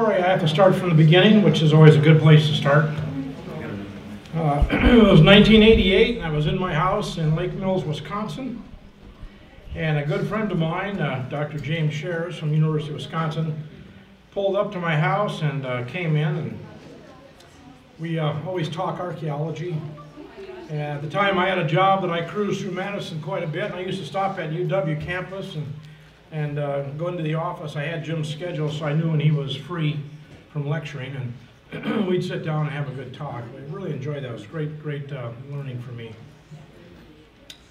story, I have to start from the beginning, which is always a good place to start. Uh, it was 1988, and I was in my house in Lake Mills, Wisconsin. And a good friend of mine, uh, Dr. James Scherz from University of Wisconsin, pulled up to my house and uh, came in, and we uh, always talk archaeology. At the time, I had a job that I cruised through Madison quite a bit, and I used to stop at UW campus and and uh, go into the office. I had Jim's schedule, so I knew when he was free from lecturing, and we'd sit down and have a good talk. I really enjoyed that. It was great, great uh, learning for me.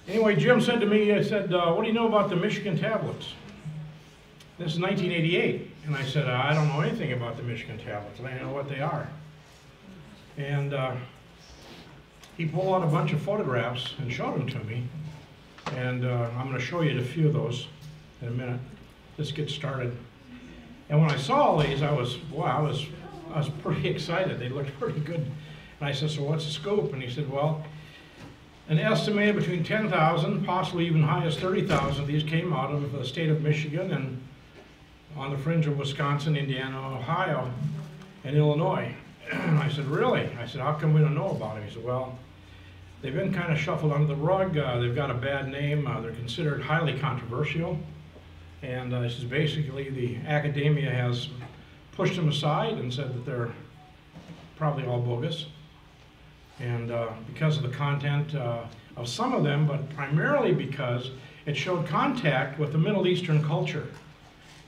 Anyway, Jim said to me, I said, uh, what do you know about the Michigan tablets? This is 1988. And I said, I don't know anything about the Michigan tablets. I don't know what they are. And uh, he pulled out a bunch of photographs and showed them to me. And uh, I'm going to show you a few of those in a minute. Let's get started. And when I saw all these, I was, wow, I was, I was pretty excited. They looked pretty good. And I said, so what's the scope? And he said, well, an estimated between 10,000, possibly even high as 30,000 of these came out of the state of Michigan and on the fringe of Wisconsin, Indiana, Ohio, and Illinois. And I said, really? I said, how come we don't know about it? He said, well, they've been kind of shuffled under the rug. Uh, they've got a bad name. Uh, they're considered highly controversial. And uh, basically the academia has pushed them aside and said that they're probably all bogus. And uh, because of the content uh, of some of them, but primarily because it showed contact with the Middle Eastern culture.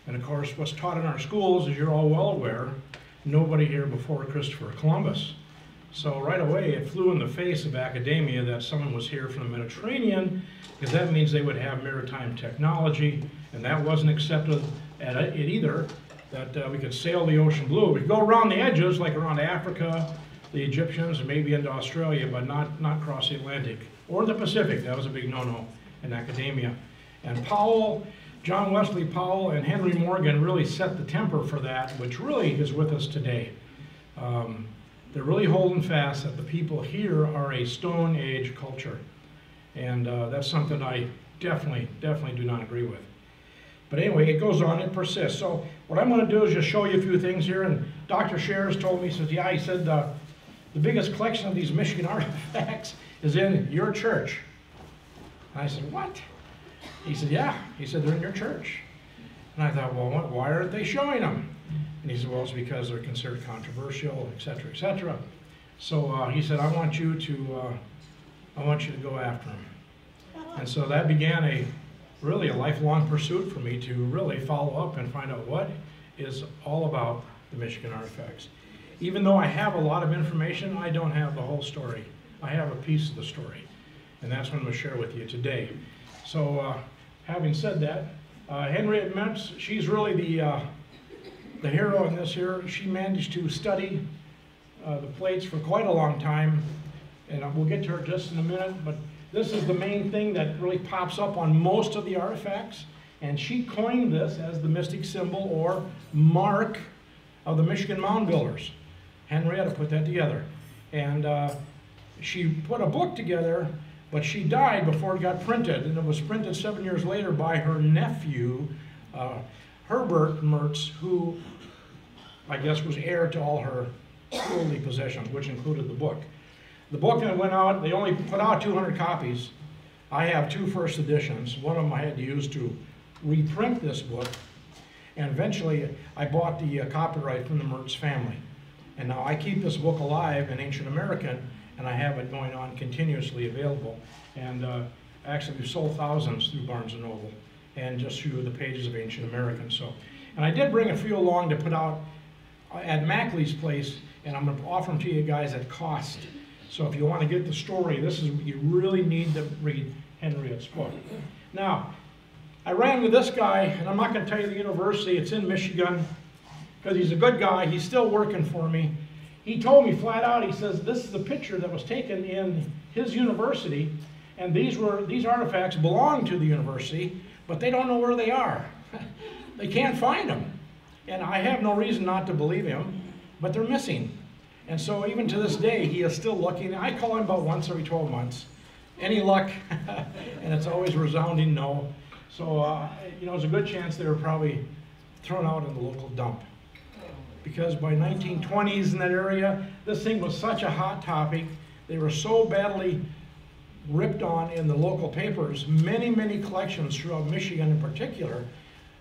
And of course, what's taught in our schools, as you're all well aware, nobody here before Christopher Columbus. So right away, it flew in the face of academia that someone was here from the Mediterranean, because that means they would have maritime technology, and that wasn't accepted at it either, that uh, we could sail the ocean blue. We could go around the edges, like around Africa, the Egyptians, and maybe into Australia, but not, not cross the Atlantic. Or the Pacific, that was a big no-no in academia. And Powell, John Wesley Powell and Henry Morgan really set the temper for that, which really is with us today. Um, they're really holding fast that the people here are a Stone Age culture. And uh, that's something I definitely, definitely do not agree with. But anyway, it goes on, it persists. So what I'm going to do is just show you a few things here. And Dr. Scherz told me, he says, yeah, he said, uh, the biggest collection of these Michigan artifacts is in your church. And I said, what? He said, yeah. He said, they're in your church. And I thought, well, what, why aren't they showing them? And he said, well, it's because they're considered controversial, et cetera, et cetera. So uh, he said, I want you to, uh, I want you to go after him. And so that began a really a lifelong pursuit for me to really follow up and find out what is all about the Michigan artifacts. Even though I have a lot of information, I don't have the whole story. I have a piece of the story, and that's what I'm going to share with you today. So, uh, having said that, uh, Henriette Mertz, she's really the uh, the hero in this here. She managed to study uh, the plates for quite a long time, and we'll get to her just in a minute. But this is the main thing that really pops up on most of the artifacts. And she coined this as the mystic symbol or mark of the Michigan Mound Builders. Henrietta put that together. And uh, she put a book together, but she died before it got printed. And it was printed seven years later by her nephew, uh, Herbert Mertz, who I guess was heir to all her worldly possessions, which included the book. The book that went out, they only put out 200 copies. I have two first editions. One of them I had to use to reprint this book. And eventually, I bought the uh, copyright from the Mertz family. And now I keep this book alive in Ancient American, and I have it going on continuously available. And uh, actually, we've sold thousands through Barnes & Noble, and just through the pages of Ancient American. So, And I did bring a few along to put out at Mackley's place, and I'm going to offer them to you guys at cost. So if you want to get the story, this is you really need to read Henriette's book. Now, I ran with this guy, and I'm not going to tell you the university. It's in Michigan because he's a good guy. He's still working for me. He told me flat out. He says this is the picture that was taken in his university, and these were these artifacts belong to the university, but they don't know where they are. they can't find them, and I have no reason not to believe him. But they're missing. And so even to this day, he is still looking. I call him about once every 12 months. Any luck? and it's always resounding no. So, uh, you know, there's a good chance they were probably thrown out in the local dump. because by 1920s in that area, this thing was such a hot topic. They were so badly ripped on in the local papers. Many, many collections throughout Michigan in particular,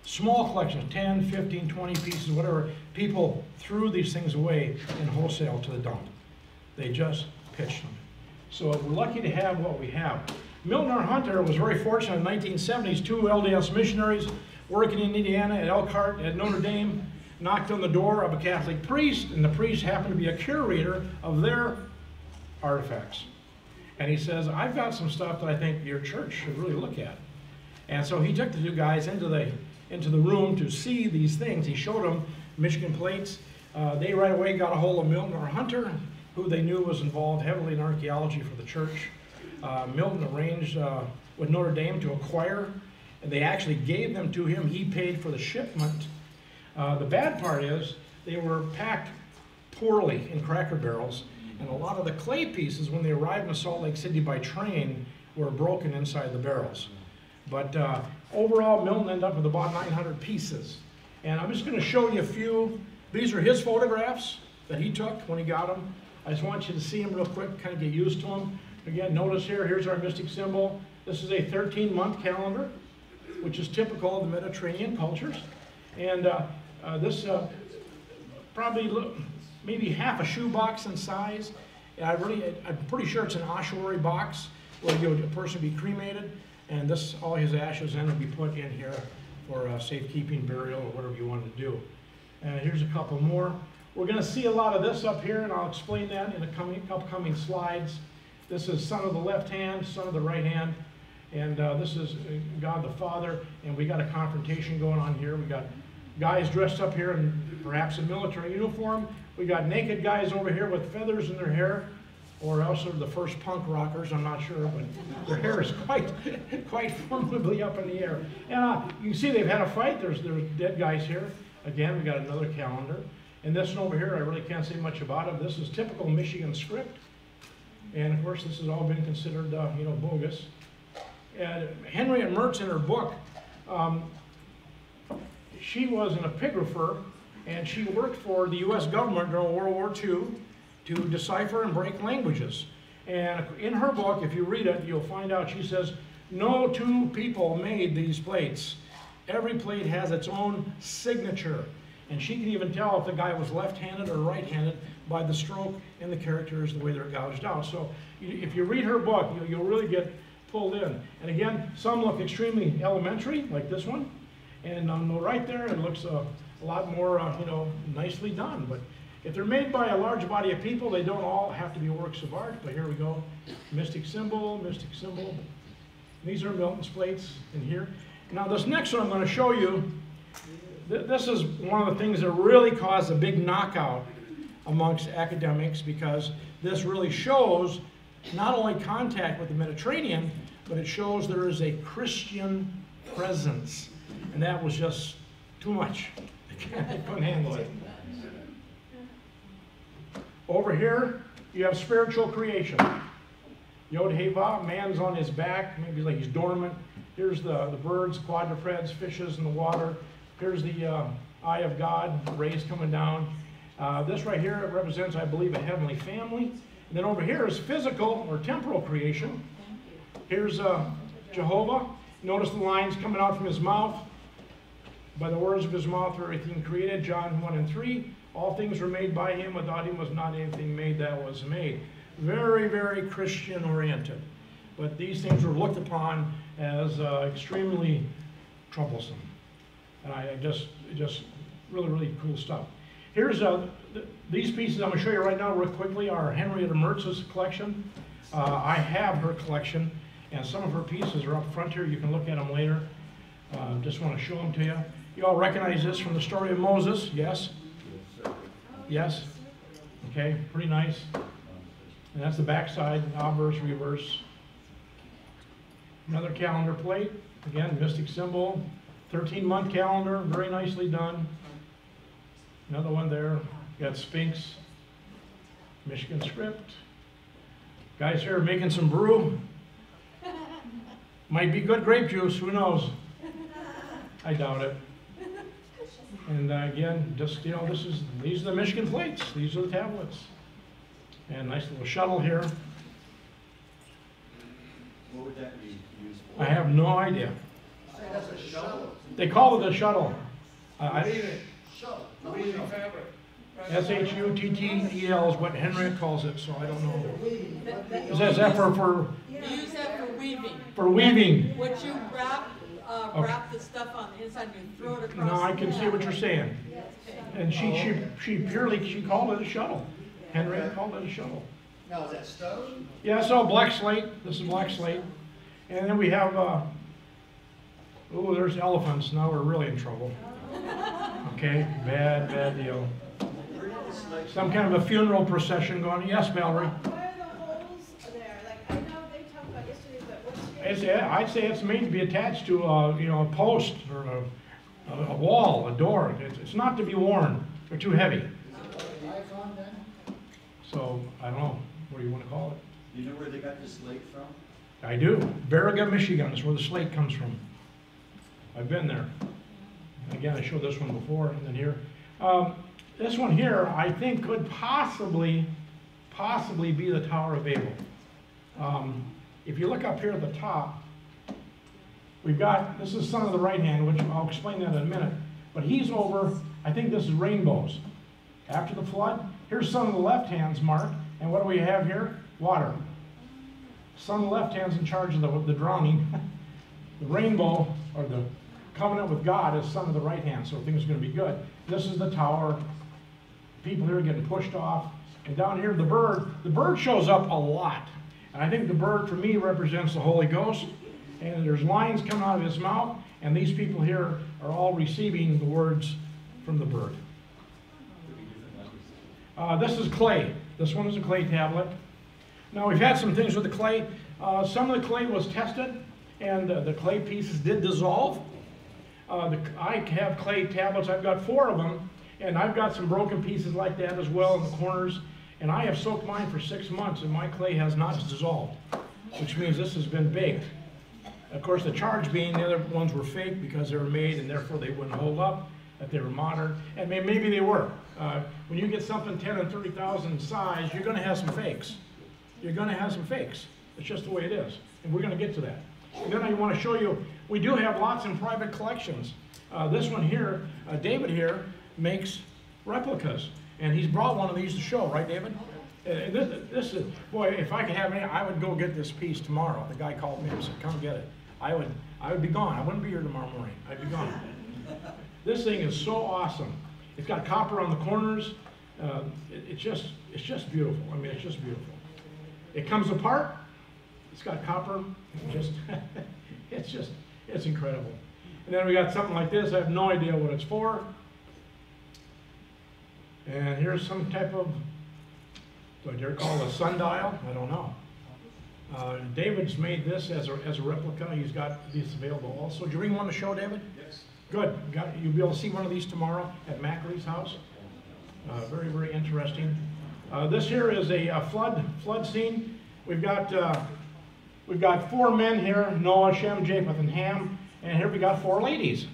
small collections, 10, 15, 20 pieces, whatever, people threw these things away in wholesale to the dump. They just pitched them. So we're lucky to have what we have. Milton R. Hunter was very fortunate in the 1970s, two LDS missionaries working in Indiana at Elkhart at Notre Dame knocked on the door of a Catholic priest, and the priest happened to be a curator of their artifacts. And he says, I've got some stuff that I think your church should really look at. And so he took the two guys into the, into the room to see these things. He showed them Michigan plates. Uh, they right away got a hold of Milton R. Hunter, who they knew was involved heavily in archaeology for the church. Uh, Milton arranged uh, with Notre Dame to acquire, and they actually gave them to him. He paid for the shipment. Uh, the bad part is they were packed poorly in cracker barrels, and a lot of the clay pieces, when they arrived in Salt Lake City by train, were broken inside the barrels. But uh, overall, Milton ended up with about 900 pieces. And I'm just going to show you a few. These are his photographs that he took when he got them. I just want you to see them real quick, kind of get used to them. Again, notice here, here's our mystic symbol. This is a 13-month calendar, which is typical of the Mediterranean cultures. And uh, uh, this uh, probably look, maybe half a shoebox in size. I really, I'm pretty sure it's an ossuary box where you a person would be cremated, and this all his ashes then will be put in here for uh, safekeeping, burial, or whatever you want to do. And here's a couple more. We're going to see a lot of this up here, and I'll explain that in the coming, upcoming slides. This is son of the left hand, son of the right hand, and uh, this is uh, God the Father, and we got a confrontation going on here. We got guys dressed up here in perhaps a military uniform. We got naked guys over here with feathers in their hair, or else they're the first punk rockers, I'm not sure, but their hair is quite, quite formidably up in the air. And uh, you can see they've had a fight. There's, there's dead guys here. Again, we got another calendar. And this one over here, I really can't say much about it. This is typical Michigan script. And of course, this has all been considered, uh, you know, bogus. And Henriette Mertz in her book, um, she was an epigrapher and she worked for the U.S. government during World War II to decipher and break languages. And in her book, if you read it, you'll find out she says, no two people made these plates. Every plate has its own signature. And she can even tell if the guy was left-handed or right-handed by the stroke and the characters, the way they're gouged out. So if you read her book, you'll really get pulled in. And again, some look extremely elementary, like this one. And on the right there, it looks a, a lot more, uh, you know, nicely done. But if they're made by a large body of people, they don't all have to be works of art. But here we go. Mystic symbol, mystic symbol. These are Milton's plates in here. Now this next one I'm going to show you, th this is one of the things that really caused a big knockout amongst academics because this really shows not only contact with the Mediterranean, but it shows there is a Christian presence. And that was just too much. I couldn't handle it. Over here, you have spiritual creation. Yod Heva, man's on his back, maybe like he's dormant. Here's the, the birds, quadrupeds, fishes in the water. Here's the uh, eye of God, rays coming down. Uh, this right here represents, I believe, a heavenly family. And then over here is physical or temporal creation. Here's uh, Jehovah. Notice the lines coming out from his mouth. By the words of his mouth everything created, John 1 and 3. All things were made by him. Without him was not anything made that was made. Very, very Christian oriented. But these things were looked upon as uh, extremely troublesome. And I just, just really, really cool stuff. Here's uh, th these pieces I'm going to show you right now real quickly are Henrietta Mertz's collection. Uh, I have her collection, and some of her pieces are up front here. You can look at them later. Uh, just want to show them to you. You all recognize this from the story of Moses, yes? Yes? Okay, pretty nice. And that's the backside, obverse, reverse. Another calendar plate, again, mystic symbol. 13-month calendar, very nicely done. Another one there, got Sphinx, Michigan script. Guys here making some brew. Might be good grape juice, who knows? I doubt it. And uh, again, just, you know, this is, these are the Michigan plates, these are the tablets. And nice little shuttle here. What would that be used for? I have no idea. Say that's a shuttle. They call it a shuttle. Uh, I- Weaving, shuttle, weaving fabric. S-H-U-T-T-E-L E is what Henriette calls it, so I don't know. Is That- that- Is that, is that for, for, You use that for weaving. for weaving? What you wrap, uh, Okay. wrap the stuff on the inside and you throw it across. No, I can see what you're saying. Okay. And she, she, she purely, she called it a shuttle. Henriette called it a shuttle. Now, is that stone? Yeah, so black slate, this is black slate. And then we have, uh, oh, there's elephants, now we're really in trouble. Okay, bad, bad deal. Where did this like? Some kind of a funeral procession going, yes, Valerie? Why are the holes there? Like, I know they talked about yesterday, but what's your? It's, I'd say it's made to be attached to a, you know, a post or a, a a wall, a door. It's, it's not to be worn, they're too heavy. So, I don't know, what do you wanna call it? You know where they got this slate from? I do. Baraga, Michigan is where the slate comes from. I've been there. Again, I showed this one before and then here. Um, this one here, I think could possibly, possibly be the Tower of Babel. Um, if you look up here at the top, we've got, this is son of the right hand, which I'll explain that in a minute. But he's over, I think this is rainbows. After the flood, here's son of the left hand's mark, and what do we have here? Water. Son of the left hand's in charge of the, the drowning. The rainbow, or the covenant with God, is son of the right hand, so things are gonna be good. This is the tower. People here are getting pushed off. And down here, the bird, the bird shows up a lot. And I think the bird, for me, represents the Holy Ghost. And there's lines coming out of his mouth, and these people here are all receiving the words from the bird. Uh, this is clay. This one is a clay tablet. Now, we've had some things with the clay. Uh, some of the clay was tested, and uh, the clay pieces did dissolve. Uh, the, I have clay tablets, I've got four of them, and I've got some broken pieces like that as well in the corners. And I have soaked mine for six months, and my clay has not dissolved, which means this has been baked. Of course, the charge being the other ones were fake because they were made and therefore they wouldn't hold up, that they were modern, and may- maybe they were. Uh, When you get something 10 and 30,000 in size, you're gonna have some fakes. You're gonna have some fakes. It's just the way it is, and we're gonna get to that. And then I wanna show you, we do have lots in private collections. Uh, This one here, uh, David here makes replicas, and he's brought one of these to show, right, David? Uh, This, this is, boy, if I could have any, I would go get this piece tomorrow. The guy called me and said, come get it. I would, I would be gone. I wouldn't be here tomorrow morning. I'd be gone. This thing is so awesome. It's got copper on the corners. Uh, it- It's just, it's just beautiful. I mean, it's just beautiful. It comes apart. It's got copper. Just, it's just, it's incredible. And then we got something like this. I have no idea what it's for. And here's some type of, do I dare call it a sundial? I don't know. Uh, David's made this as a, as a replica. He's got these available also. Do you bring one to show, David? Yes. Good. Got, you'll be able to see one of these tomorrow at Mackley's house. Uh, very, very interesting. Uh, this here is a, uh flood, flood scene. We've got, uh, we've got four men here, Noah, Shem, Japheth, and Ham. And here we got four ladies.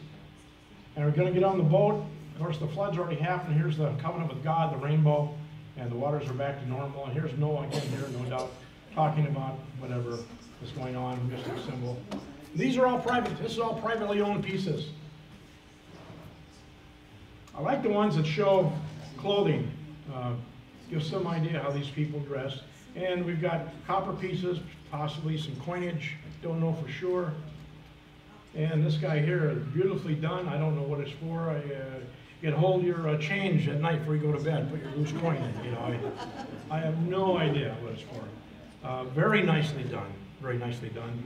And we're gonna get on the boat. Of course, the flood's already happened. Here's the covenant with God, the rainbow, and the waters are back to normal. And here's Noah again here, no doubt, talking about whatever is going on, mystic symbol. These are all private, this is all privately owned pieces. I like the ones that show clothing, uh, give some idea how these people dress. And we've got copper pieces, possibly some coinage, don't know for sure. And this guy here, beautifully done, I don't know what it's for. I, uh, You can hold your uh, change at night before you go to bed, put your loose coin in, you know. I I have no idea what it's for. Uh, Very nicely done, very nicely done.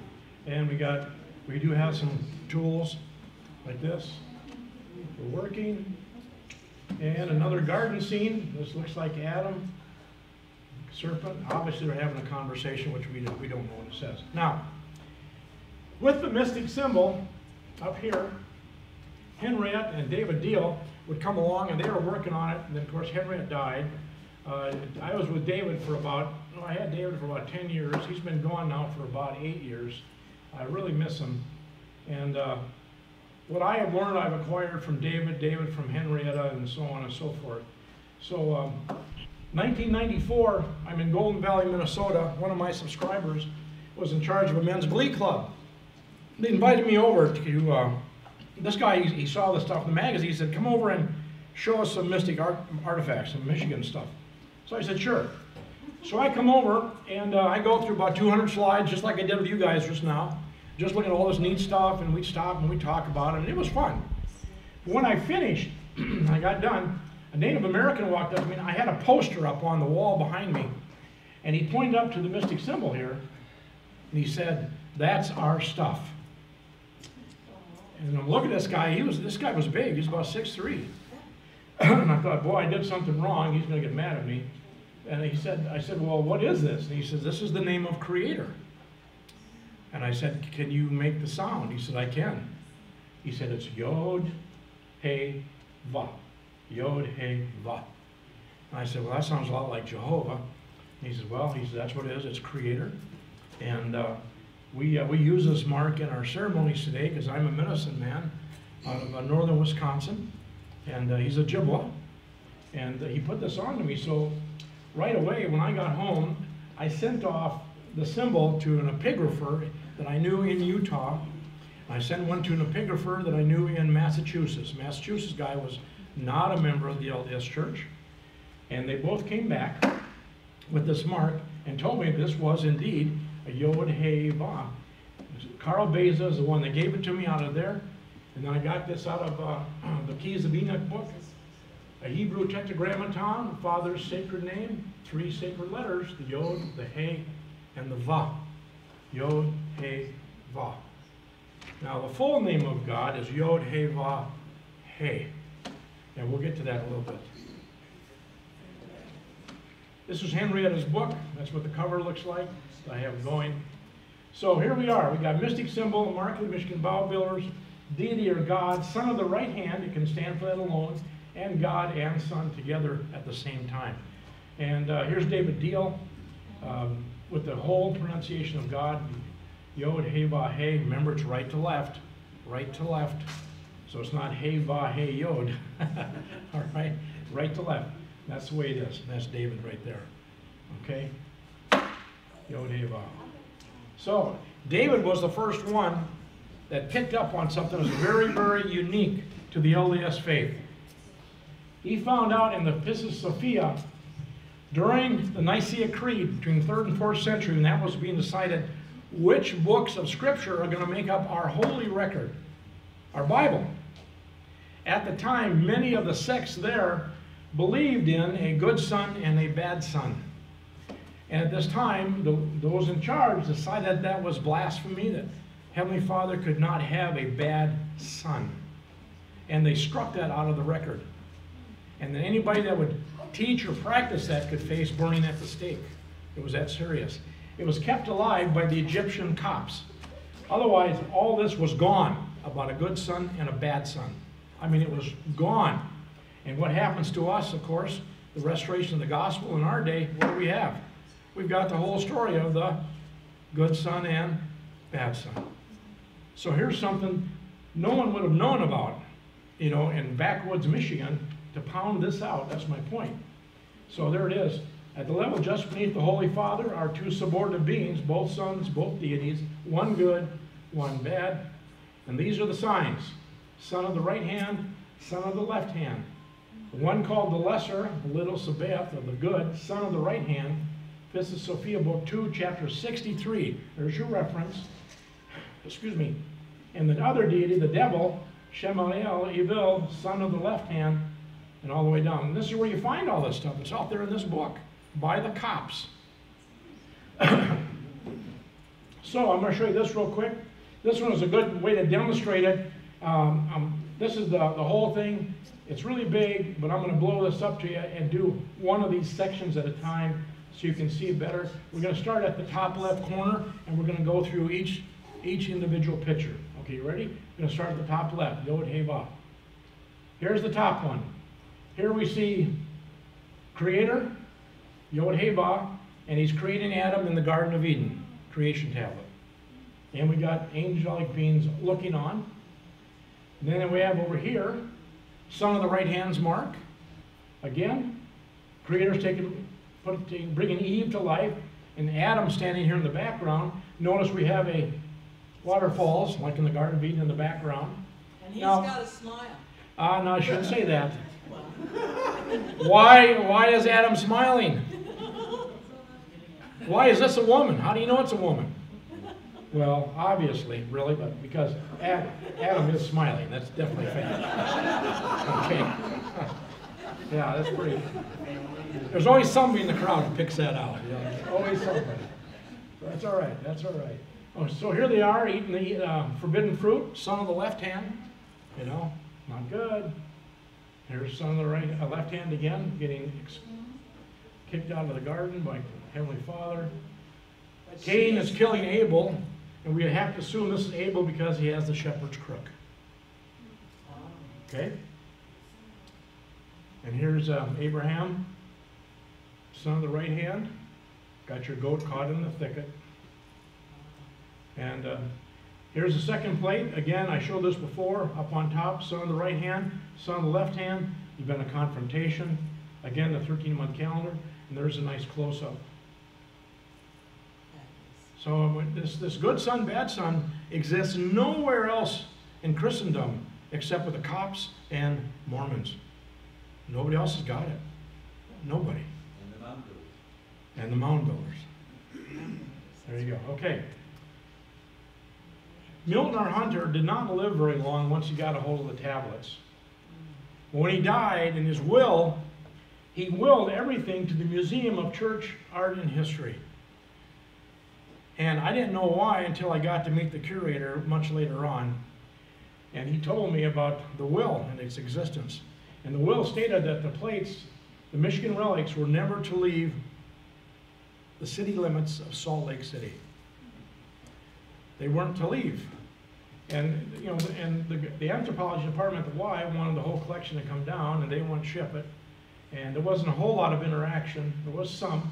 And we got, we do have some tools like this for working. And another garden scene, this looks like Adam, serpent. Obviously, they're having a conversation, which we we don't know what it says. Now, with the mystic symbol up here, Henriette and David Deal would come along and they were working on it. And then, of course, Henriette died. Uh, I was with David for about, no, I had David for about 10 years. He's been gone now for about eight years. I really miss him. And uh, what I have learned, I've acquired from David, David from Henrietta, and so on and so forth. So, um, 1994, I'm in Golden Valley, Minnesota. One of my subscribers was in charge of a men's glee club. They invited me over to, uh, this guy, he, he saw the stuff in the magazine. He said, come over and show us some mystic art, artifacts, some Michigan stuff. So I said, sure. So I come over and uh, I go through about 200 slides, just like I did with you guys just now, just looking at all this neat stuff, and we stop and we talk about it, and it was fun. But when I finished, I got done, a Native American walked up to me, and I had a poster up on the wall behind me, and he pointed up to the mystic symbol here, and he said, "That's our stuff." And I'm looking at this guy. He was this guy was big. He was about six three. and I thought, boy, I did something wrong. He's going to get mad at me. And he said, I said, well, what is this? And he says, this is the name of Creator. And I said, can you make the sound? He said, I can. He said, it's Yod, He, Va. Yod, He, Va. And I said, well, that sounds a lot like Jehovah. And he said, well, he said, that's what it is. It's Creator. And uh, we, uh, we use this mark in our ceremonies today because I'm a medicine man out of uh, northern Wisconsin. And uh, he's a Ojibwa. And he put this on to me. So right away, when I got home, I sent off the symbol to an epigrapher that I knew in Utah. I sent one to an epigrapher that I knew in Massachusetts. Massachusetts guy was not a member of the LDS Church. And they both came back with this mark and told me this was indeed a Yod He Va. Carl Beza is the one that gave it to me out of there. And then I got this out of uh, the Keys of Enoch book. A Hebrew tetragrammaton, Father's sacred name, three sacred letters, the Yod, the He, and the Va. Yod, He, Va. Now the full name of God is Yod, He, Va, Hey. And we'll get to that a little bit. This is Henrietta's book. That's what the cover looks like. I have going. So here we are. We got mystic symbol, mark of the Michigan Mound Builders, deity or God, son of the right hand. It can stand for that alone and God and Son together at the same time. And uh, here's David Deal um, with the whole pronunciation of God. Yod, He, Va, He. Remember, it's right to left, right to left. So it's not He, Va, He, Yod. All right, right to left. That's the way it is. That's David right there. Okay? Yod, He, So, David was the first one that picked up on something that was very, very unique to the LDS faith. He found out in the Pistis Sophia during the Nicaea Creed between the 3rd and 4th century, and that was being decided which books of Scripture are going to make up our holy record, our Bible. At the time, many of the sects there believed in a good son and a bad son. And at this time, the, those in charge decided that that was blasphemy, that Heavenly Father could not have a bad son. And they struck that out of the record. And then anybody that would teach or practice that could face burning at the stake. It was that serious. It was kept alive by the Egyptian Copts. Otherwise, all this was gone about a good son and a bad son. I mean, it was gone. And what happens to us, of course, the restoration of the gospel in our day, what do we have? We've got the whole story of the good son and bad son. So here's something no one would have known about, you know, in backwoods Michigan to pound this out. That's my point. So there it is. At the level just beneath the Holy Father are two subordinate beings, both sons, both deities, one good, one bad. And these are the signs. Son of the right hand, son of the left hand. One called the lesser, little Sabaoth of the good, son of the right hand. This is Sophia Book 2, chapter 63. There's your reference. Excuse me. And the other deity, the devil, Shemael, evil, son of the left hand, and all the way down. And this is where you find all this stuff. It's out there in this book by the Copts. so I'm going to show you this real quick. This one is a good way to demonstrate it. Um, um, this is the, the whole thing. It's really big, but I'm going to blow this up to you and do one of these sections at a time so you can see better. We're going to start at the top left corner, and we're going to go through each, each individual picture. Okay, you ready? We're going to start at the top left, Yod Heva. Here's the top one. Here we see Creator, Yod Heva, and he's creating Adam in the Garden of Eden, creation tablet. And we got angelic beings looking on. And then we have over here, son of the right hand's Mark. Again, Creator's taking, put, taking- bringing Eve to life, and Adam standing here in the background. Notice we have a waterfalls, like in the Garden of Eden in the background. And he's Now- got a smile. Ah, no, I shouldn't say that. Why, why is Adam smiling? Why is this a woman? How do you know it's a woman? Well, obviously, really, but because Ad- Adam is smiling, that's definitely fact. Okay. Yeah, that's pretty. There's always somebody in the crowd who picks that out. know, Always somebody. That's all right, that's all right. Oh, so here they are eating the uh, forbidden fruit, son of the left hand, you know, not good. Here's son of the right, uh, left hand again, getting kicked out of the garden by Heavenly Father. Cain is killing Abel, and we have to assume this is Abel because he has the shepherd's crook. Okay? And here's uh, Abraham, son of the right hand. Got your goat caught in the thicket. And uh, here's the second plate. Again, I showed this before. Up on top, son of the right hand, son of the left hand. You've been a confrontation. Again, the 13 month calendar. And there's a nice close up. So this, this good son, bad son exists nowhere else in Christendom except with the Copts and Mormons. Nobody else has got it. Nobody. And the mound builders. And the mound builders. There you go. Okay. Milton, R. Hunter, did not live very long once he got a hold of the tablets. When he died, in his will, he willed everything to the Museum of Church Art and History. And I didn't know why until I got to meet the curator much later on. And he told me about the will and its existence. And the will stated that the plates, the Michigan relics, were never to leave the city limits of Salt Lake City. They weren't to leave. And, you know, and the, the anthropology department at the Y wanted the whole collection to come down and they wouldn't ship it. And there wasn't a whole lot of interaction. There was some.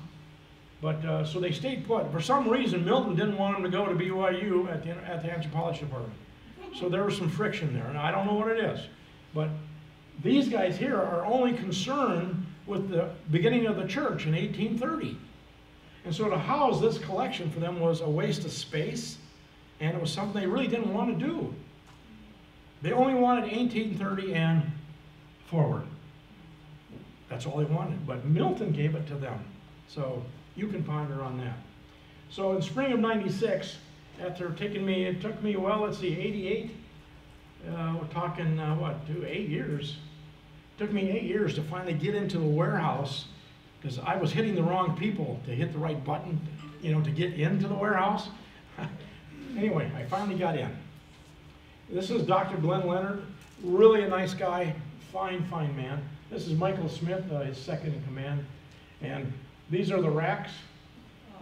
But, uh, so they stayed put. For some reason, Milton didn't want them to go to BYU at the, at the anthropology department. So there was some friction there, and I don't know what it is. But these guys here are only concerned with the beginning of the church in 1830. And so to house this collection for them was a waste of space, and it was something they really didn't want to do. They only wanted 1830 and forward. That's all they wanted. But Milton gave it to them. So you can ponder on that. So in spring of 96, after taking me, it took me, well, let's see, 88, uh, we're talking, uh, what, two, eight years. Took me eight years to finally get into the warehouse because I was hitting the wrong people to hit the right button, you know, to get into the warehouse. anyway, I finally got in. This is Dr. Glenn Leonard, really a nice guy, fine, fine man. This is Michael Smith, uh, his second in command. And these are the racks.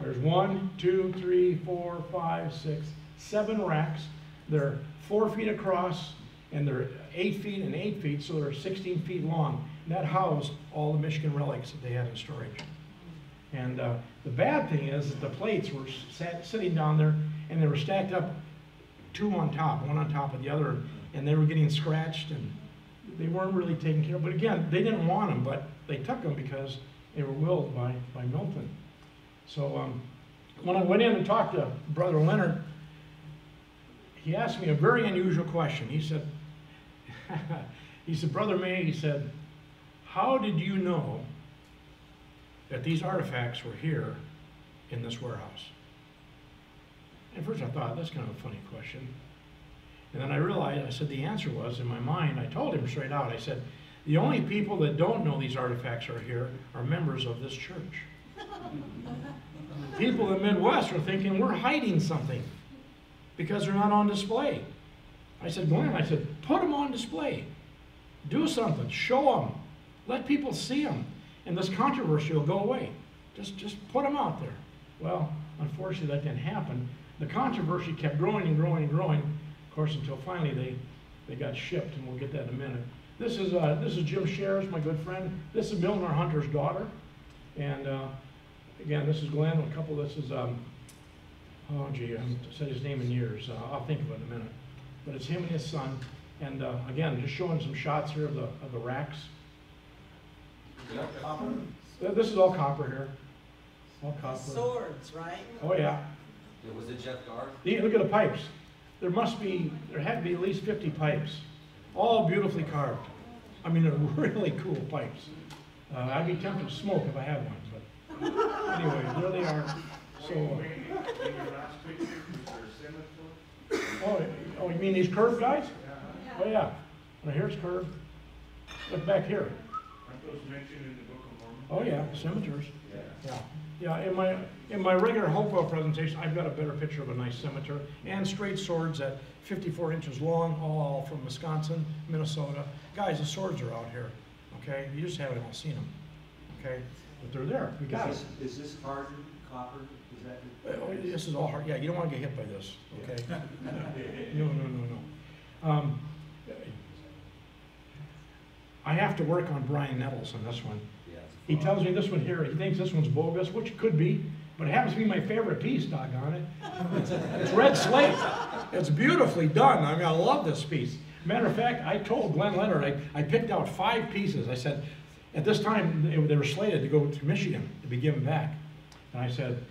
There's one, two, three, four, five, six, seven racks. They're four feet across and they're eight feet and eight feet, so they're 16 feet long. And that housed all the Michigan relics that they had in storage. And uh, the bad thing is that the plates were sat, sitting down there and they were stacked up two on top, one on top of the other, and they were getting scratched and they weren't really taken care of. But again, they didn't want them, but they took them because they were willed by, by Milton. So um, when I went in and talked to Brother Leonard, he asked me a very unusual question. He said, he said, Brother May, he said, how did you know that these artifacts were here in this warehouse? At first I thought, that's kind of a funny question. And then I realized, I said, the answer was, in my mind, I told him straight out, I said, the only people that don't know these artifacts are here are members of this church. People in the Midwest are thinking we're hiding something because they're not on display. I said, Glenn, I said, put them on display. Do something. Show them. Let people see them. And this controversy will go away. Just, just put them out there. Well, unfortunately, that didn't happen. The controversy kept growing and growing and growing, of course, until finally they, they got shipped, and we'll get that in a minute. This is, uh, this is Jim Scherz, my good friend. This is Milton, R. Hunter's daughter. And uh, again, this is Glenn. A couple, this is, um, oh gee, I haven't said his name in years. Uh, I'll think of it in a minute. But it's him and his son. And uh, again, just showing some shots here of the, of the racks. Th- This is all copper here, all copper. Swords, right? Oh, yeah. Was it Jeff Garth? The- Look at the pipes. There must be, there had to be at least 50 pipes, all beautifully carved. I mean, they're really cool pipes. Uh, I'd be tempted to smoke if I had one, but anyway, there they are. So, uh, oh, oh, you mean these curved guys? Oh, yeah. Now here's curved. Look back here. Aren't those mentioned in the Book of Mormon? Oh, yeah, scimitars. Yeah, yeah, in my, in my regular Hopewell presentation, I've got a better picture of a nice scimitar and straight swords at fifty-four inches long, all from Wisconsin, Minnesota. Guys, the swords are out here, okay? You just haven't all seen them, okay? But they're there, we got. Is this- Is this hardened copper? Is that? Uh, This is all hard, yeah, you don't wanna get hit by this, okay? No, no, no, no. Um, I have to work on Brian Nettles on this one. He tells me this one here, he thinks this one's bogus, which it could be, but it happens to be my favorite piece, doggone it. It's, red slate. It's beautifully done. I mean, I love this piece. Matter of fact, I told Glenn Leonard, I, I picked out five pieces. I said, at this time, they, they were slated to go to Michigan to be given back. And I said,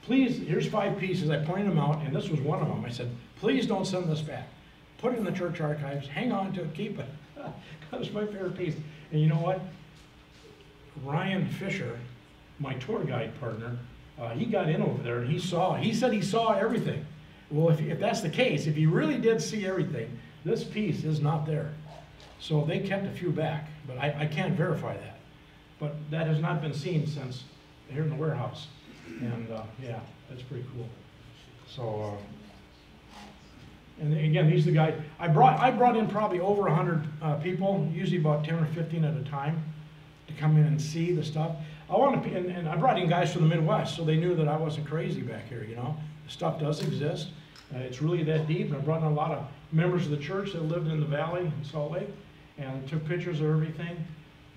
please, here's five pieces. I pointed them out, and this was one of them. I said, please don't send this back. Put it in the church archives, hang on to it, keep it. That was my favorite piece. And you know what? Ryan Fisher, my tour guide partner, uh, he got in over there and he saw, he said he saw everything. Well, if, if that's the case, if he really did see everything, this piece is not there. So they kept a few back, but I, I can't verify that. But that has not been seen since here in the warehouse. And, uh, yeah, that's pretty cool. So, uh, and again, these are the guys, I brought, I brought in probably over a hundred, uh, people, usually about ten or fifteen at a time, to come in and see the stuff. I want to, and, and I brought in guys from the Midwest, so they knew that I wasn't crazy back here, you know? The stuff does exist, uh, it's really that deep, and I brought in a lot of members of the church that lived in the valley in Salt Lake, and took pictures of everything,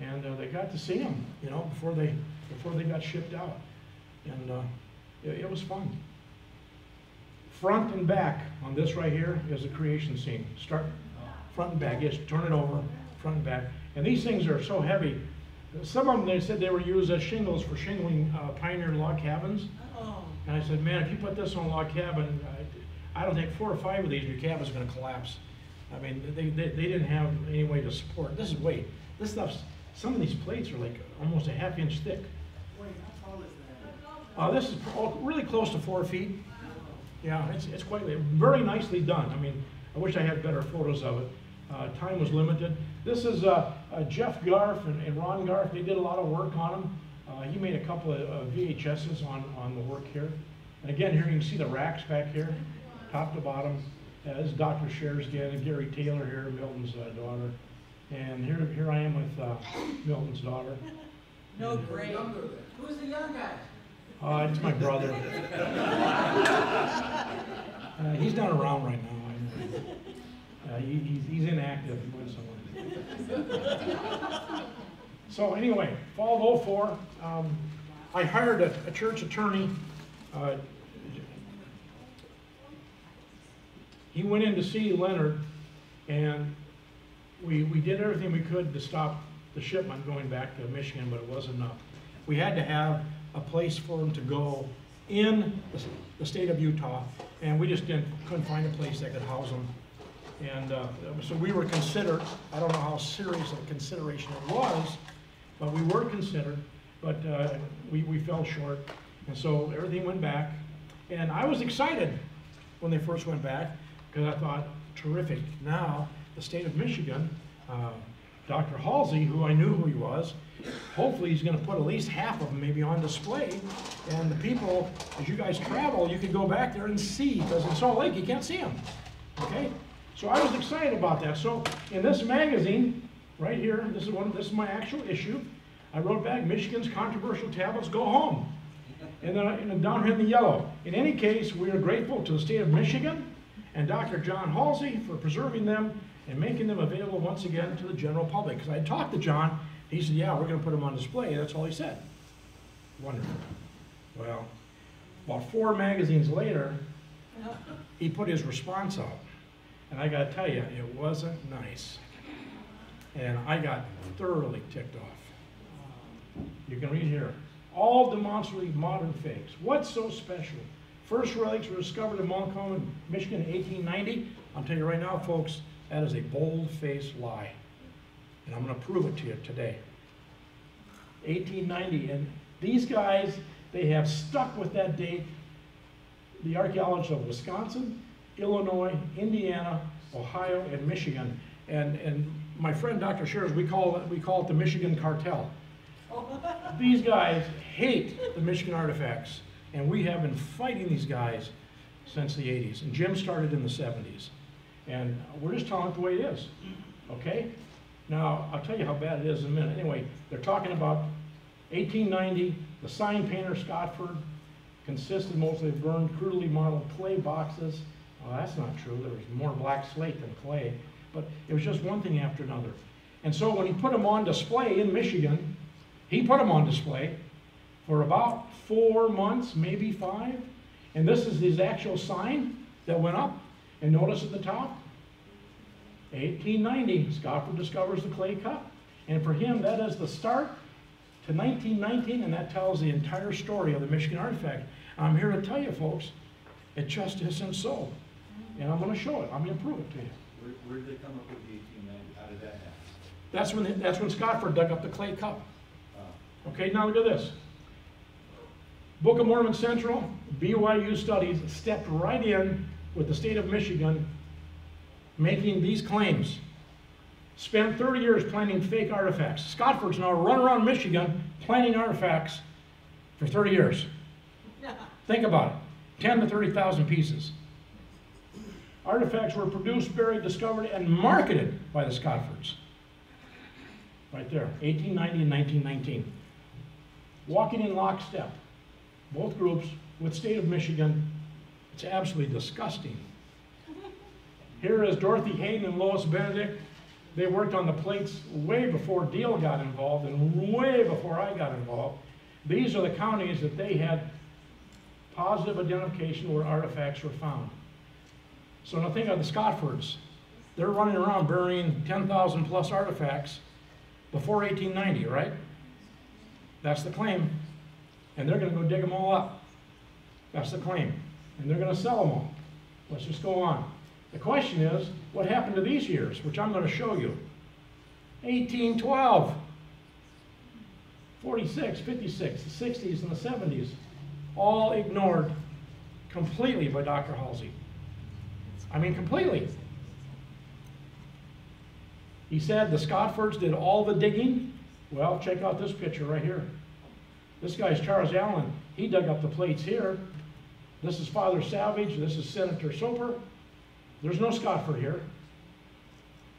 and, uh, they got to see them, you know, before they, before they got shipped out. And, uh, it, it was fun. Front and back on this right here is the creation scene. Start, front and back, yes, turn it over, front and back. And these things are so heavy. Some of them, they said they were used as shingles for shingling uh, pioneer log cabins. Oh, And I said, man, if you put this on a log cabin, I I don't think four or five of these, your cabin's gonna collapse. I mean, they, they, they didn't have any way to support, this is weight. This stuff's, some of these plates are like almost a half inch thick. wait, how tall is that? Uh, this is really close to four feet. Yeah, it's, it's quite, very nicely done. I mean, I wish I had better photos of it. Uh, time was limited. This is, uh, uh, Jeff Garf and, and Ron Garf, they did a lot of work on them. Uh, he made a couple of uh, VHSs on, on the work here. And again, here you can see the racks back here, top to bottom. Uh, this is Dr. Scherz again, and Gary Taylor here, Milton's uh, daughter. And here, here I am with, uh, Milton's daughter. No, And- great. Who's the young guy? Uh, it's my brother. Uh, he's not around right now. Uh, he, he's, he's inactive. He went somewhere. So anyway, fall of '04, um, I hired a, a church attorney. Uh, he went in to see Leonard, and we, we did everything we could to stop the shipment going back to Michigan, but it wasn't enough. We had to have a place for them to go in the, state of Utah, and we just didn't, couldn't find a place that could house them. And, uh, so we were considered, I don't know how serious a consideration it was, but we were considered, but, uh, we, we fell short. And so everything went back, and I was excited when they first went back, because I thought, terrific, now, the state of Michigan, uh, Dr. Halsey, who I knew who he was, hopefully he's gonna put at least half of them maybe on display, and the people, as you guys travel, you can go back there and see, because in Salt Lake, you can't see them, okay? So I was excited about that, so in this magazine, right here, this is one, this is my actual issue, I wrote back, Michigan's controversial tablets go home. And then, and then down here in the yellow, in any case, we are grateful to the state of Michigan and Dr. John Halsey for preserving them and making them available once again to the general public. Because I talked to John, he said, yeah, we're gonna put them on display, that's all he said. Wonderful. Well, about four magazines later, he put his response out. And I gotta tell you, it wasn't nice. And I got thoroughly ticked off. You can read here. All demonstrably modern fakes. What's so special? First relics were discovered in Montcalm, Michigan in 1890. I'm telling you right now, folks, that is a bold-faced lie. And I'm gonna prove it to you today. 1890, and these guys, they have stuck with that date. The archaeologists of Wisconsin, Illinois, Indiana, Ohio, and Michigan. And, and my friend Dr. Scherz, we call it, we call it the Michigan cartel. These guys hate the Michigan artifacts, and we have been fighting these guys since the 80s. And Jim started in the 70s. And we're just telling it the way it is, okay? Now, I'll tell you how bad it is in a minute. Anyway, they're talking about 1890, the sign painter Scotford consisted mostly of burned crudely modeled clay boxes. Well, that's not true. There was more black slate than clay, but it was just one thing after another. And so when he put them on display in Michigan, he put them on display for about four months, maybe five. And this is his actual sign that went up. And notice at the top, 1890, Scotford discovers the clay cup. And for him, that is the start to 1919, and that tells the entire story of the Michigan artifact. I'm here to tell you, folks, it just isn't so. And I'm going to show it. I'm going to prove it to you. Where, where did they come up with the eighteen ninety? How did that happen? That's when, that's when Scotford dug up the clay cup. Uh, Okay, now look at this. Book of Mormon Central, BYU Studies stepped right in with the state of Michigan making these claims. Spent 30 years planning fake artifacts. Scotford's now run around Michigan planning artifacts for 30 years. Think about it, 10 to 30,000 pieces. Artifacts were produced, buried, discovered, and marketed by the Scotfords. Right there, 1890 and 1919. Walking in lockstep, both groups with state of Michigan. It's absolutely disgusting. Here is Dorothy Hayden and Lois Benedict. They worked on the plates way before Deal got involved and way before I got involved. These are the counties that they had positive identification where artifacts were found. So now think of the Scotfords. They're running around burying 10,000 plus artifacts before 1890, right? That's the claim. And they're going to go dig them all up. That's the claim. And they're going to sell them all. Let's just go on. The question is, what happened to these years, which I'm going to show you? 1812, 46, 56, the 60s, and the 70s, all ignored completely by Dr. Halsey. I mean, completely. He said the Scotfords did all the digging. Well, check out this picture right here. This guy's Charles Allen. He dug up the plates here. This is Father Savage. This is Senator Soper. There's no Scotford here.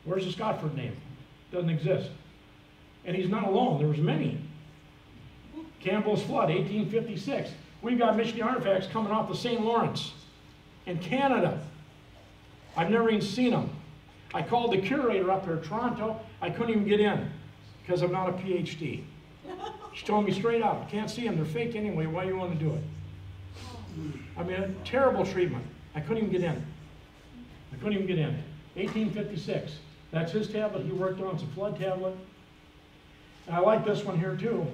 Where's the Scotford name? Doesn't exist. And he's not alone. There was many. Campbell's Flood, 1856. We've got Michigan artifacts coming off the St. Lawrence in Canada. I've never even seen them. I called the curator up here, Toronto. I couldn't even get in because I'm not a PhD. She told me straight out, can't see them. They're fake anyway. Why do you want to do it? I mean, terrible treatment. I couldn't even get in. I couldn't even get in. 1856. That's his tablet he worked on. It's a flood tablet. And I like this one here too.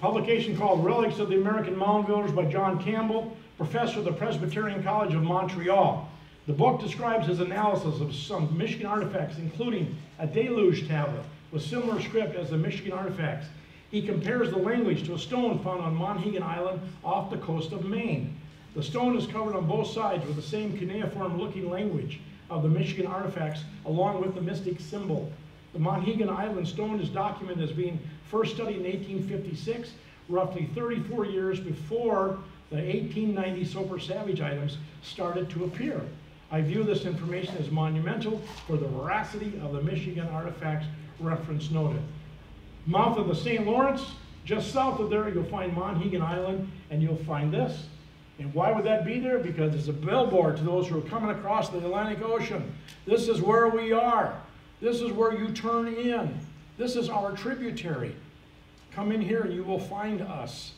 Publication called Relics of the American Mound Builders by John Campbell, professor of the Presbyterian College of Montreal. The book describes his analysis of some Michigan artifacts, including a deluge tablet with similar script as the Michigan artifacts. He compares the language to a stone found on Monhegan Island off the coast of Maine. The stone is covered on both sides with the same cuneiform looking language of the Michigan artifacts, along with the mystic symbol. The Monhegan Island stone is documented as being first studied in 1856, roughly 34 years before the 1890 Soper Savage items started to appear. I view this information as monumental for the veracity of the Michigan artifacts reference noted. Mouth of the St. Lawrence, just south of there, you'll find Monhegan Island, and you'll find this. And why would that be there? Because it's a billboard to those who are coming across the Atlantic Ocean. This is where we are. This is where you turn in. This is our tributary. Come in here and you will find us.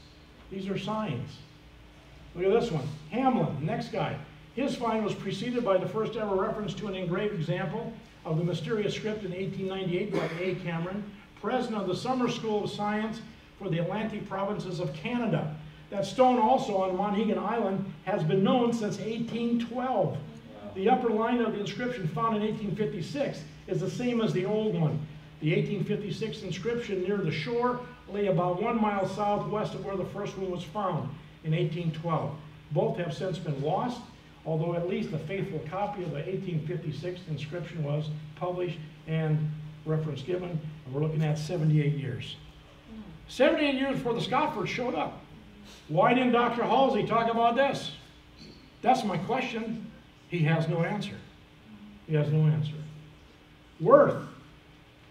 These are signs. Look at this one. Hamlin, next guy. His find was preceded by the first ever reference to an engraved example of the mysterious script in 1898 by A. Cameron, president of the Summer School of Science for the Atlantic provinces of Canada. That stone also on Monhegan Island has been known since 1812. The upper line of the inscription found in 1856 is the same as the old one. The 1856 inscription near the shore lay about one mile southwest of where the first one was found in 1812. Both have since been lost, although at least a faithful copy of the 1856 inscription was published and reference given. And we're looking at 78 years. 78 years before the Scotfords showed up. Why didn't Dr. Halsey talk about this? That's my question. He has no answer. He has no answer. Worth.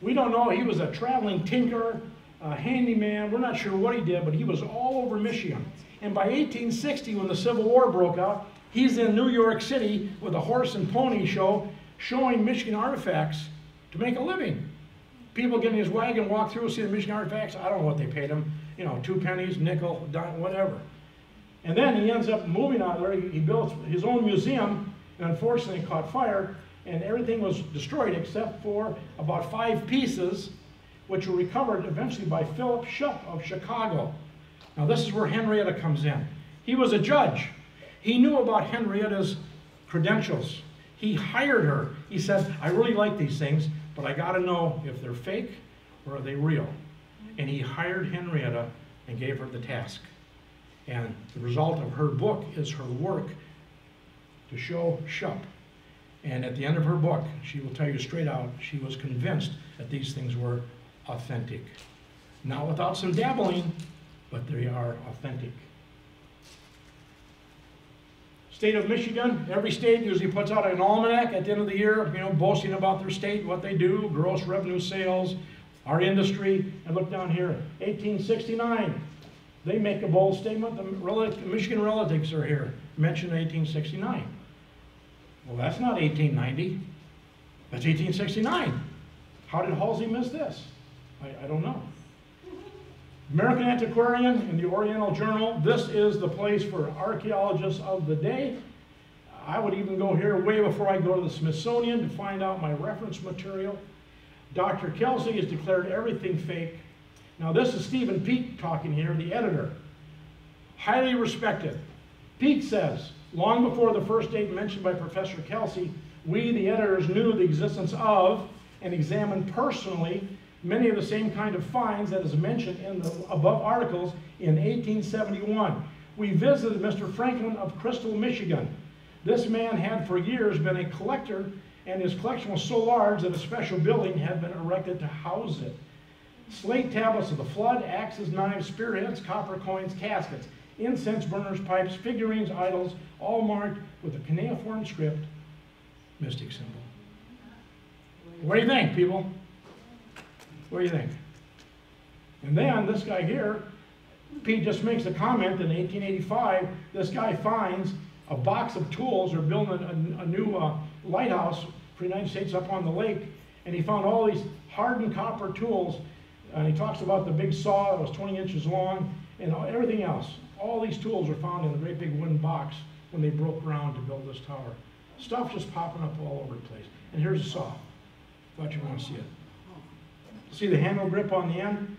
We don't know. He was a traveling tinker, a handyman. We're not sure what he did, but he was all over Michigan. And by 1860, when the Civil War broke out, he's in New York City with a horse and pony show showing Michigan artifacts to make a living. People get in his wagon, walk through, see the Michigan artifacts. I don't know what they paid him. You know, two pennies, nickel, dime, whatever. And then he ends up moving out there. He, built his own museum, and unfortunately caught fire, and everything was destroyed except for about five pieces, which were recovered eventually by Philip Shupp of Chicago. Now this is where Henrietta comes in. He was a judge. He knew about Henrietta's credentials. He hired her. He said, I really like these things, but I got to know if they're fake or are they real. And he hired Henrietta and gave her the task. And the result of her book is her work to show Shupp. And at the end of her book, she will tell you straight out, she was convinced that these things were authentic. Not without some dabbling, but they are authentic. State of Michigan, every state usually puts out an almanac at the end of the year, you know, boasting about their state, what they do, gross revenue sales, our industry. And look down here, 1869. They make a bold statement. The Michigan relatives are here, mentioned 1869. Well, that's not 1890. That's 1869. How did Halsey miss this? I, I don't know. American Antiquarian and the Oriental Journal, this is the place for archaeologists of the day. I would even go here way before I go to the Smithsonian to find out my reference material. Dr. Kelsey has declared everything fake. Now, this is Stephen Peet talking here, the editor. Highly respected. Peet says, long before the first date mentioned by Professor Kelsey, we, the editors, knew the existence of and examined personally many of the same kind of finds that is mentioned in the above articles in 1871. We visited Mr. Franklin of Crystal, Michigan. This man had for years been a collector, and his collection was so large that a special building had been erected to house it. Slate tablets of the flood, axes, knives, spearheads, copper coins, caskets, incense burners, pipes, figurines, idols, all marked with a cuneiform script, mystic symbol. What do you think, people? What do you think? And then this guy here, Peet just makes a comment in 1885. This guy finds a box of tools. They're building a, a new uh, lighthouse for the United States up on the lake, and he found all these hardened copper tools. And he talks about the big saw that was 20 inches long and everything else. All these tools were found in a great big wooden box when they broke ground to build this tower. Stuff just popping up all over the place. And here's a saw. Thought you want to see it. See the handle grip on the end?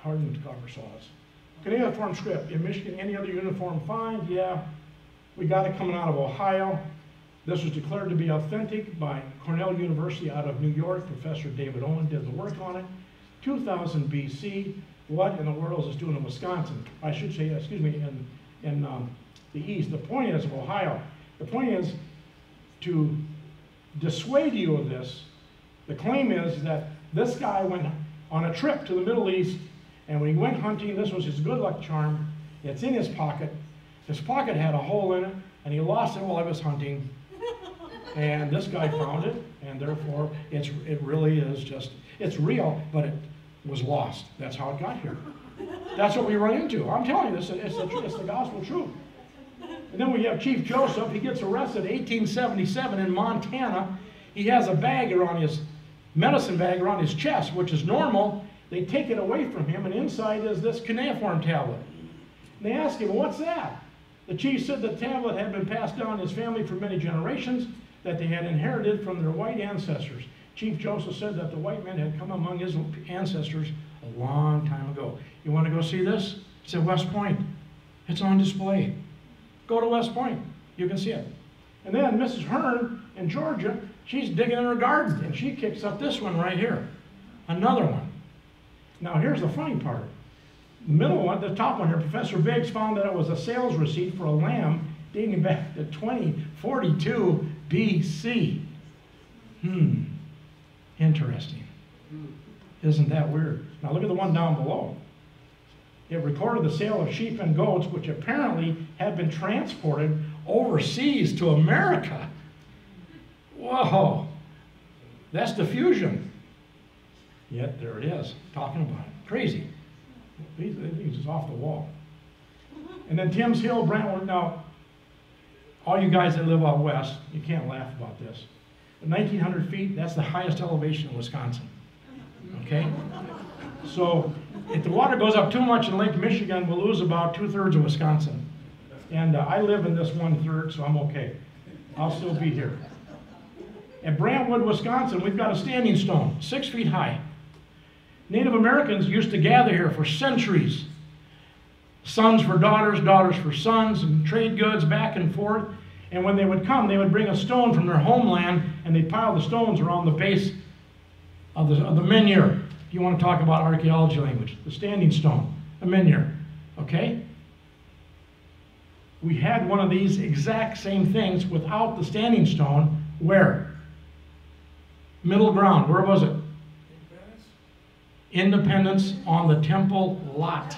Hardened copper saws. Can Cuneiform script. In Michigan, any other cuneiform find? Yeah. We got it coming out of Ohio. This was declared to be authentic by Cornell University out of New York. Professor David Owen did the work on it. 2000 BC. What in the world is it doing in Wisconsin? I should say, excuse me, in, in um, the east. The point is of Ohio. The point is to dissuade you of this. The claim is that this guy went on a trip to the Middle East, and when he went hunting, this was his good luck charm. It's in his pocket. His pocket had a hole in it, and he lost it while he was hunting. And this guy found it, and therefore it's, it really is just, it's real, but it was lost. That's how it got here. That's what we run into. I'm telling you this, it's the, it's the gospel truth. And then we have Chief Joseph. He gets arrested 1877 in Montana. He has a bag around his medicine bag around his chest, which is normal. They take it away from him, and inside is this cuneiform tablet. And they ask him, What's that? The chief said the tablet had been passed down his family for many generations, that they had inherited from their white ancestors. Chief Joseph said that the white men had come among his ancestors a long time ago. You want to go see this? It's at West Point. It's on display. Go to West Point. You can see it. And then Mrs. Hearn in Georgia, she's digging in her garden and she kicks up this one right here. Another one. Now here's the funny part. The middle one, the top one here, Professor Biggs found that it was a sales receipt for a lamb dating back to 2042 BC. Hmm. Interesting. Isn't that weird? Now look at the one down below. It recorded the sale of sheep and goats, which apparently had been transported overseas to America. Whoa. That's diffusion. Yet there it is, talking about it. Crazy. These things is off the wall. And then Timms Hill, Brantwood. Now, all you guys that live out west, you can't laugh about this. But 1,900 feet, that's the highest elevation in Wisconsin. Okay? So if the water goes up too much in Lake Michigan, we'll lose about two thirds of Wisconsin. And uh, I live in this one third, so I'm okay. I'll still be here. At Brantwood, Wisconsin, we've got a standing stone, six feet high. Native Americans used to gather here for centuries. Sons for daughters, daughters for sons, and trade goods back and forth. And when they would come, they would bring a stone from their homeland and they'd pile the stones around the base of the, of the menhir. If you want to talk about archaeology language, the standing stone, a menhir. Okay? We had one of these exact same things without the standing stone. Where? Middle ground. Where was it? Independence on the Temple lot.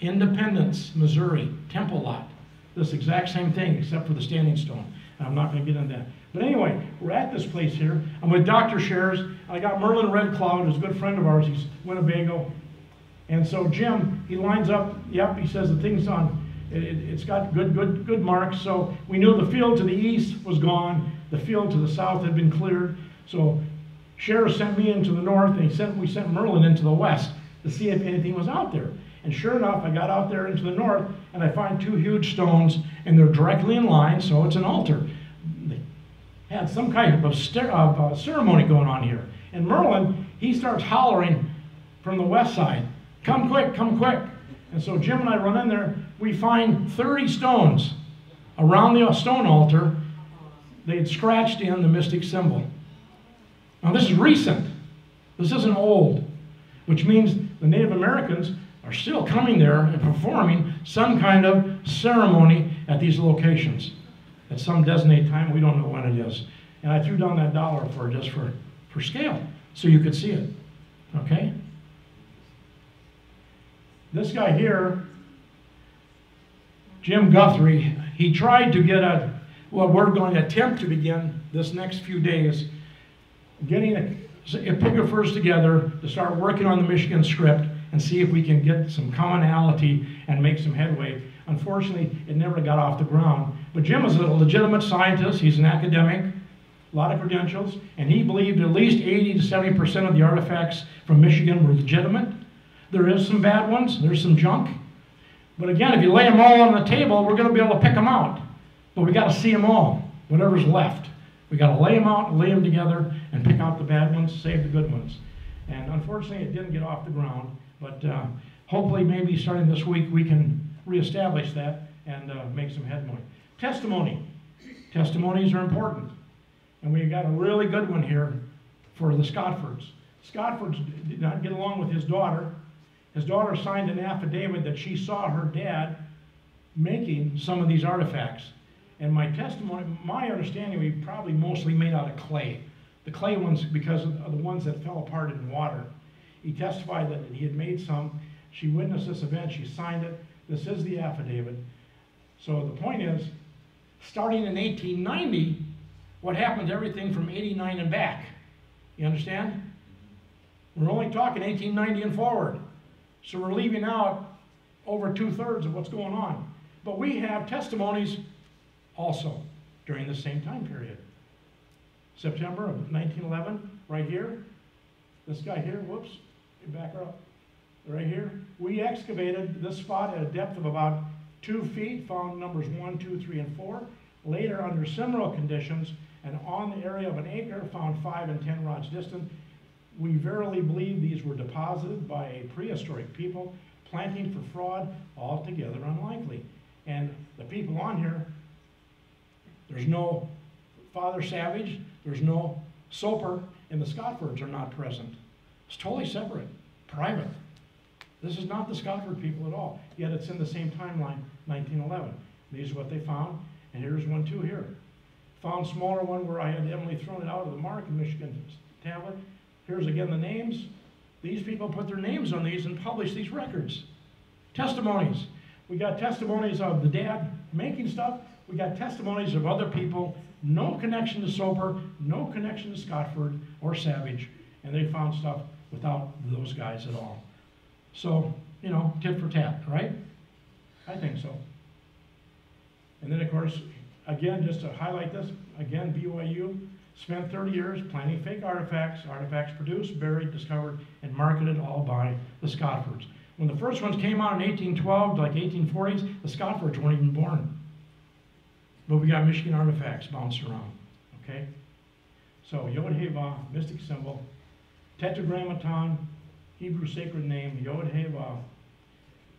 Independence, Missouri, Temple lot. This exact same thing except for the standing stone. I'm not going to get into that. But anyway, we're at this place here. I'm with Dr. Scherz. I got Merlin Red Cloud, who's a good friend of ours. He's Winnebago. And so Jim, he lines up, yep, he says the thing's on, it, it, has got good, good, good marks. So we knew the field to the east was gone. The field to the south had been cleared. So Scherz sent me into the north, and he sent, we sent Merlin into the west to see if anything was out there. And sure enough, I got out there into the north, and I find two huge stones, and they're directly in line, so it's an altar. They had some kind of, of ceremony going on here. And Merlin, he starts hollering from the west side, come quick, come quick. And so Jim and I run in there, we find 30 stones around the stone altar. They had scratched in the mystic symbol. Now, this is recent. This isn't old, which means the Native Americans are still coming there and performing some kind of ceremony at these locations at some designated time. We don't know when it is. And I threw down that dollar for just for, for scale so you could see it. Okay? This guy here, Jim Guthrie, he tried to get a, well, we're going to attempt to begin this next few days getting a, epigraphers together to start working on the Michigan script and see if we can get some commonality and make some headway. Unfortunately, it never got off the ground. But Jim is a legitimate scientist. He's an academic, a lot of credentials, and he believed at least 80 to 70% of the artifacts from Michigan were legitimate. There is some bad ones, there's some junk. But again, if you lay them all on the table, we're going to be able to pick them out. But we got to see them all, whatever's left. We got to lay them out, and lay them together, and pick out the bad ones, save the good ones. And unfortunately, it didn't get off the ground. But uh, hopefully, maybe starting this week, we can reestablish that and uh, make some headway. Testimony. Testimonies are important. And we got a really good one here for the Scotfords. Scotfords did not get along with his daughter. His daughter signed an affidavit that she saw her dad making some of these artifacts. And my testimony, my understanding, we probably mostly made out of clay. The clay ones, because of the ones that fell apart in water. He testified that he had made some. She witnessed this event. She signed it. This is the affidavit. So the point is, starting in 1890, what happened to everything from 89 and back? You understand? We're only talking 1890 and forward. So we're leaving out over two thirds of what's going on. But we have testimonies also during the same time period. September of 1911, right here. This guy here, whoops, back up. Right here. We excavated this spot at a depth of about two feet, found numbers one, two, three, and four. Later, under similar conditions, and on the area of an acre, found five and ten rods distant. We verily believe these were deposited by a prehistoric people, planting for fraud altogether unlikely. And the people on here, there's no Father Savage, there's no Soper, and the Scotfords are not present. It's totally separate, private. This is not the Scotford people at all, yet it's in the same timeline, 1911. These are what they found, and here's one too here. Found smaller one where I had Emily thrown it out of the mark in Michigan tablet. Here's again the names. These people put their names on these and published these records. Testimonies. We got testimonies of the dad making stuff. We got testimonies of other people. No connection to Soper, no connection to Scotford or Savage. And they found stuff without those guys at all. So, you know, tit for tat, right? I think so. And then, of course, again, just to highlight this, again, BYU spent 30 years planting fake artifacts, artifacts produced, buried, discovered, and marketed all by the Scotfords. When the first ones came out in 1812, like 1840s, the Scotfords weren't even born. But we got Michigan artifacts bounced around, okay? So Yod Heh Vav, mystic symbol, Tetragrammaton, Hebrew sacred name, Yod Heh Vav.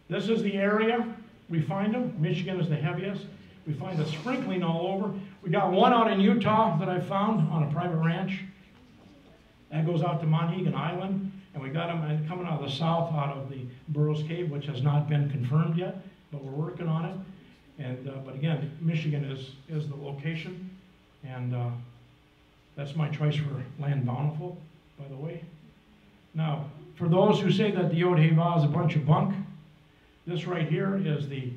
This is the area we find them. Michigan is the heaviest. We find a sprinkling all over. We got one out in Utah that I found on a private ranch. That goes out to Monhegan Island. And we got them coming out of the south, out of the Burrows Cave, which has not been confirmed yet, but we're working on it. And, uh, but again, Michigan is, is the location. And uh, that's my choice for Land Bountiful, by the way. Now, for those who say that the Yod Heh Vav is a bunch of bunk, this right here is the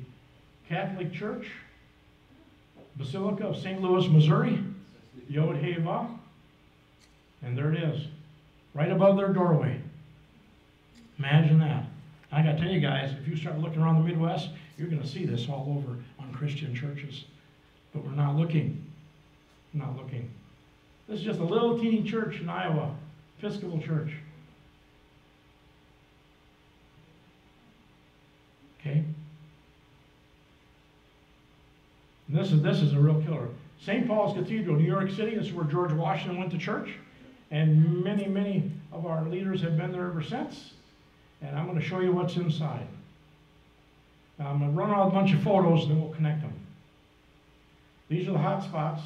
Catholic Church, Basilica of St. Louis, Missouri, Yod Heh Vav. And there it is, right above their doorway. Imagine that. I gotta tell you guys, if you start looking around the Midwest, you're gonna see this all over Christian churches. But we're not looking. Not looking. This is just a little teeny church in Iowa, Episcopal Church. Okay? And this is, this is a real killer. St. Paul's Cathedral, New York City, this is where George Washington went to church. And many, many of our leaders have been there ever since. And I'm going to show you what's inside. I'm going to run out a bunch of photos and then we'll connect them. These are the hot spots.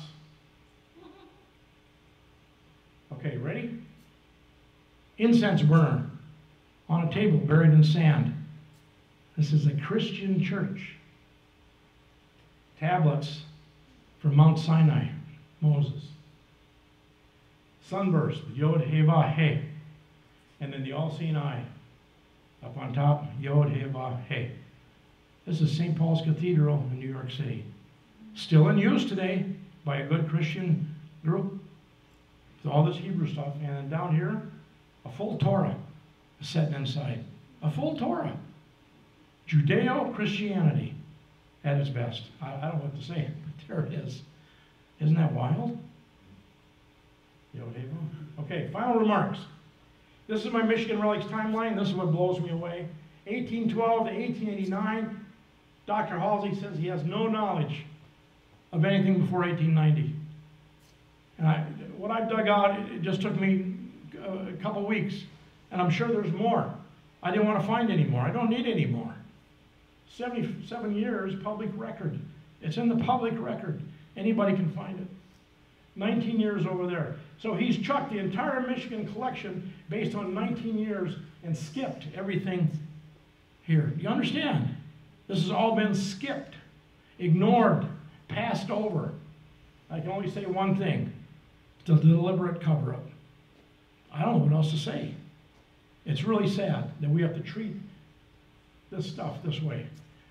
Okay, ready? Incense burner on a table buried in sand. This is a Christian church. Tablets from Mount Sinai, Moses. Sunburst, Yod Heh Vav He. And then the all-seeing eye. Up on top, Yod Heh Vav He. This is St. Paul's Cathedral in New York City. Still in use today by a good Christian group. With all this Hebrew stuff. And down here, a full Torah is sitting inside. A full Torah. Judeo-Christianity at its best. I, I don't know what to say, but there it is. Isn't that wild? Okay, final remarks. This is my Michigan Relics timeline. This is what blows me away. 1812 to 1889, Dr. Halsey says he has no knowledge of anything before 1890. And I, what I've dug out, it just took me uh, a couple weeks, and I'm sure there's more. I didn't want to find any more. I don't need any more. 77 years public record. It's in the public record. Anybody can find it. 19 years over there. So he's chucked the entire Michigan collection based on 19 years and skipped everything here. You understand? This has all been skipped, ignored, passed over. I can only say one thing. It's a deliberate cover-up. I don't know what else to say. It's really sad that we have to treat this stuff this way.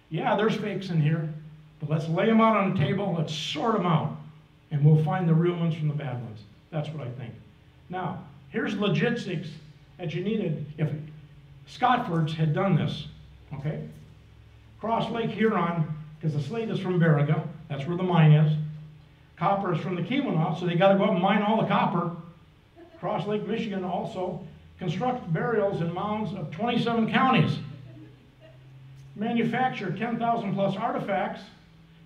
Yeah, there's fakes in here, but let's lay them out on the table, let's sort them out, and we'll find the real ones from the bad ones. That's what I think. Now, here's logistics that you needed if Scotfords had done this, okay? Cross Lake Huron, because the slate is from Baraga, that's where the mine is. Copper is from the Keweenaw, so they got to go up and mine all the copper. Cross Lake, Michigan also construct burials in mounds of 27 counties. manufacture 10,000 plus artifacts,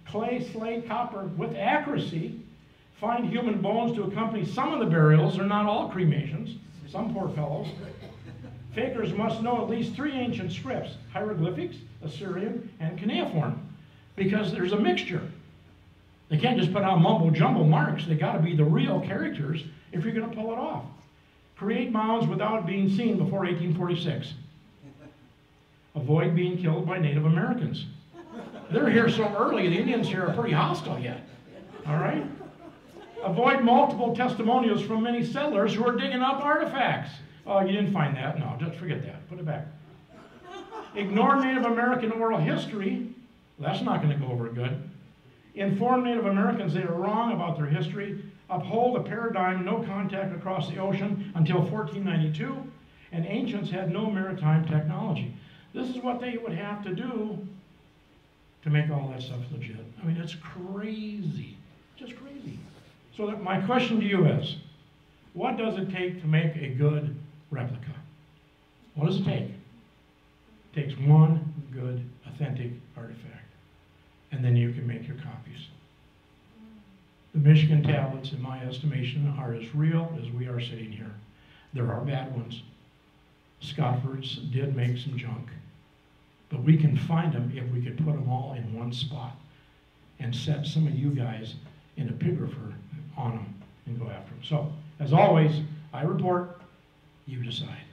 clay, slate, copper, with accuracy, find human bones to accompany some of the burials, they're not all cremations, some poor fellows. Fakers must know at least three ancient scripts, hieroglyphics, Assyrian, and cuneiform, because there's a mixture. They can't just put out mumbo jumbo marks, they gotta be the real characters if you're gonna pull it off. Create mounds without being seen before 1846. Avoid being killed by Native Americans. They're here so early, the Indians here are pretty hostile yet. All right? Avoid multiple testimonials from many settlers who are digging up artifacts. Oh, you didn't find that? No, just forget that. Put it back. Ignore Native American oral history. That's not going to go over good. Inform Native Americans they are wrong about their history. Uphold a paradigm no contact across the ocean until 1492. And ancients had no maritime technology. This is what they would have to do to make all that stuff legit. I mean, it's crazy. Just crazy. So that my question to you is, what does it take to make a good replica? What does it take? It takes one good, authentic artifact. And then you can make your copies. The Michigan tablets, in my estimation, are as real as we are sitting here. There are bad ones. Scotford's did make some junk. But we can find them if we could put them all in one spot and set some of you guys in a pigrapher on them and go after them. So, as always, I report, you decide.